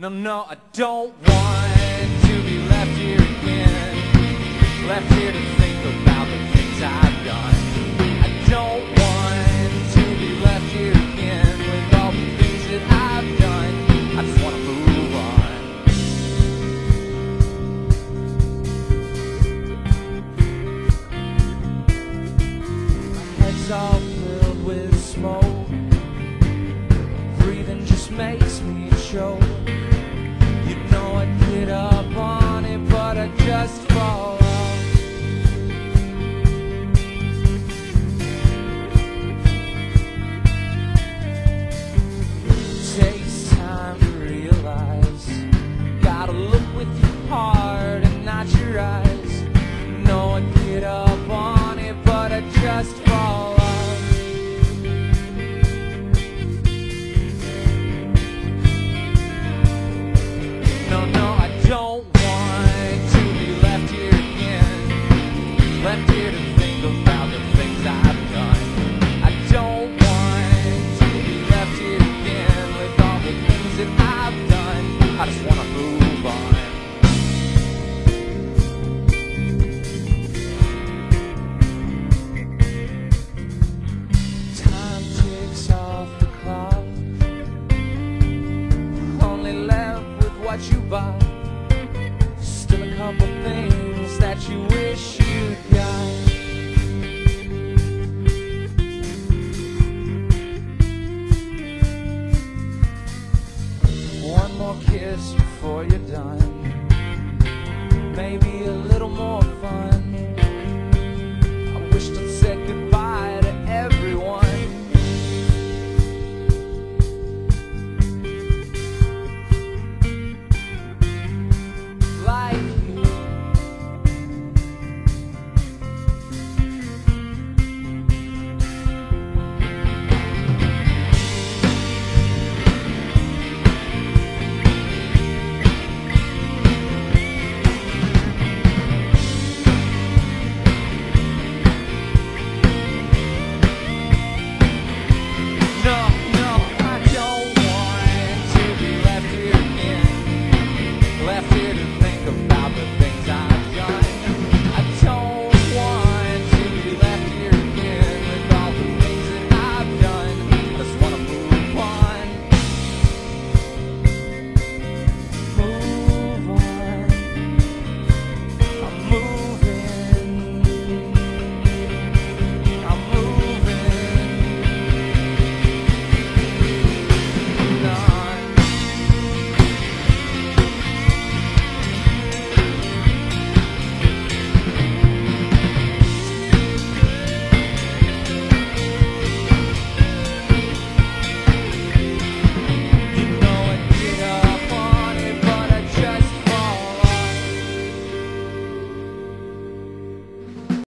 No, no, I don't want to be left here again. Left here to think about the things I've done. I don't want to be left here again with all the things that I've done. I just want to move on. My head's all filled with smoke. Breathing just makes me choke. I just want to move on. Time ticks off the clock. Only left with what you bought. Still a couple things before you're done. Maybe a little more fun.